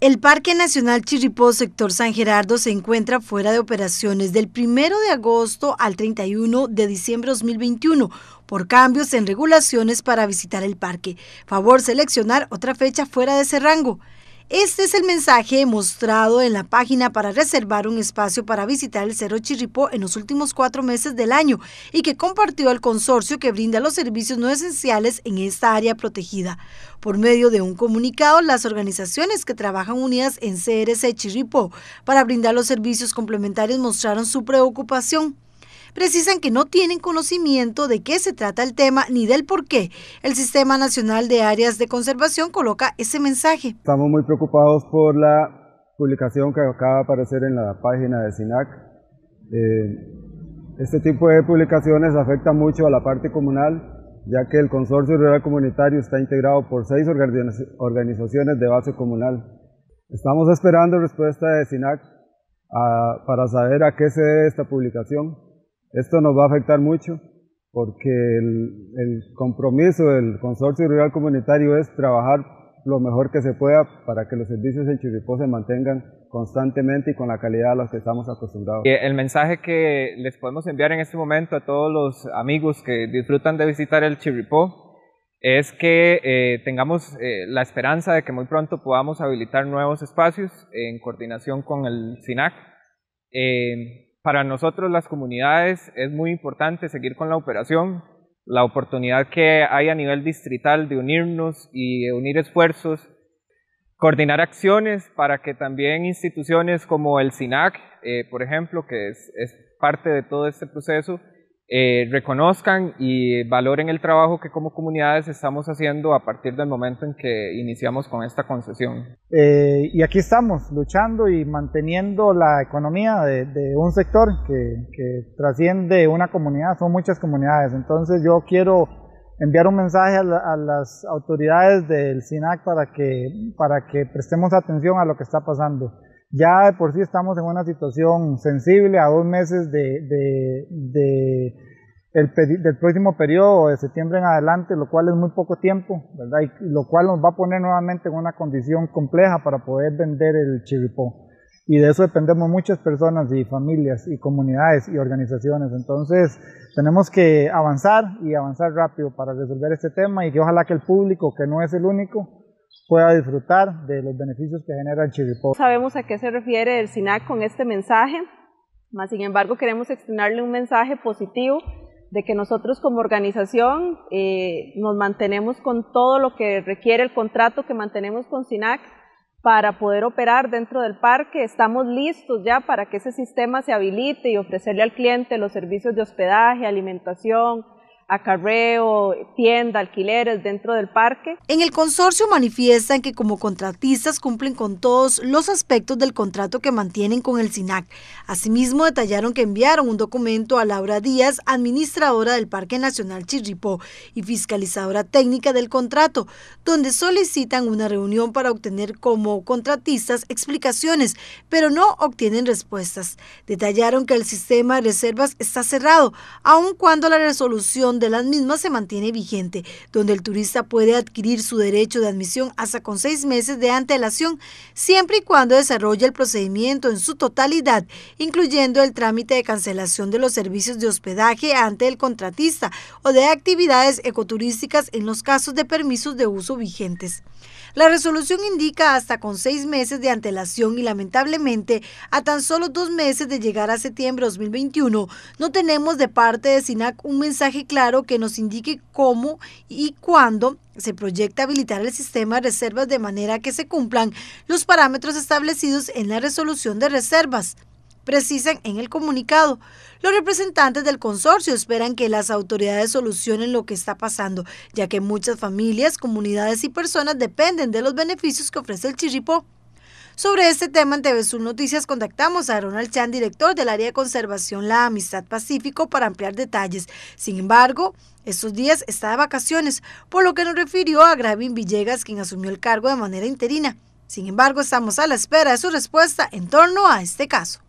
El Parque Nacional Chirripó, sector San Gerardo, se encuentra fuera de operaciones del 1 de agosto al 31 de diciembre de 2021 por cambios en regulaciones para visitar el parque. Favor seleccionar otra fecha fuera de ese rango. Este es el mensaje mostrado en la página para reservar un espacio para visitar el Cerro Chirripó en los últimos cuatro meses del año y que compartió el consorcio que brinda los servicios no esenciales en esta área protegida. Por medio de un comunicado, las organizaciones que trabajan unidas en CRC Chirripó para brindar los servicios complementarios mostraron su preocupación precisan que no tienen conocimiento de qué se trata el tema ni del por qué. El Sistema Nacional de Áreas de Conservación coloca ese mensaje. Estamos muy preocupados por la publicación que acaba de aparecer en la página de SINAC. Eh, este tipo de publicaciones afecta mucho a la parte comunal, ya que el Consorcio Rural Comunitario está integrado por seis organizaciones de base comunal. Estamos esperando respuesta de SINAC ah, para saber a qué se debe esta publicación. Esto nos va a afectar mucho porque el, compromiso del Consorcio Rural Comunitario es trabajar lo mejor que se pueda para que los servicios en Chirripó se mantengan constantemente y con la calidad a la que estamos acostumbrados. El mensaje que les podemos enviar en este momento a todos los amigos que disfrutan de visitar el Chirripó es que eh, tengamos eh, la esperanza de que muy pronto podamos habilitar nuevos espacios en coordinación con el SINAC. Eh, para nosotros las comunidades es muy importante seguir con la operación, la oportunidad que hay a nivel distrital de unirnos y unir esfuerzos, coordinar acciones para que también instituciones como el SINAC, eh, por ejemplo, que es parte de todo este proceso, eh, reconozcan y valoren el trabajo que como comunidades estamos haciendo a partir del momento en que iniciamos con esta concesión. Eh, y aquí estamos luchando y manteniendo la economía de, un sector que, trasciende una comunidad, son muchas comunidades. Entonces yo quiero enviar un mensaje a, a, las autoridades del SINAC para que, para que prestemos atención a lo que está pasando. Ya de por sí estamos en una situación sensible a dos meses de, de, el, del próximo periodo de septiembre en adelante, lo cual es muy poco tiempo, ¿verdad? Y lo cual nos va a poner nuevamente en una condición compleja para poder vender el chiripó. Y de eso dependemos muchas personas y familias y comunidades y organizaciones. Entonces tenemos que avanzar y avanzar rápido para resolver este tema y que ojalá que el público, que no es el único, pueda disfrutar de los beneficios que genera el chiripó. Sabemos a qué se refiere el SINAC con este mensaje, más sin embargo queremos externarle un mensaje positivo de que nosotros como organización eh, nos mantenemos con todo lo que requiere el contrato que mantenemos con SINAC para poder operar dentro del parque. Estamos listos ya para que ese sistema se habilite y ofrecerle al cliente los servicios de hospedaje, alimentación, acarreo, tienda, alquileres dentro del parque. En el consorcio manifiestan que como contratistas cumplen con todos los aspectos del contrato que mantienen con el SINAC. Asimismo, detallaron que enviaron un documento a Laura Díaz, administradora del Parque Nacional Chirripó y fiscalizadora técnica del contrato, donde solicitan una reunión para obtener como contratistas explicaciones, pero no obtienen respuestas. Detallaron que el sistema de reservas está cerrado, aun cuando la resolución de las mismas se mantiene vigente, donde el turista puede adquirir su derecho de admisión hasta con seis meses de antelación, siempre y cuando desarrolle el procedimiento en su totalidad, incluyendo el trámite de cancelación de los servicios de hospedaje ante el contratista o de actividades ecoturísticas en los casos de permisos de uso vigentes. La resolución indica hasta con seis meses de antelación y lamentablemente a tan solo dos meses de llegar a septiembre de 2021 no tenemos de parte de SINAC un mensaje que nos indique cómo y cuándo se proyecta habilitar el sistema de reservas de manera que se cumplan los parámetros establecidos en la resolución de reservas precisan en el comunicado. Los representantes del consorcio esperan que las autoridades solucionen lo que está pasando, ya que muchas familias, comunidades y personas dependen de los beneficios que ofrece el Chirripó. Sobre este tema en TV Sur Noticias contactamos a Ronald Chan, director del área de conservación La Amistad Pacífico, para ampliar detalles. Sin embargo, estos días está de vacaciones, por lo que nos refirió a Gravin Villegas, quien asumió el cargo de manera interina. Sin embargo, estamos a la espera de su respuesta en torno a este caso.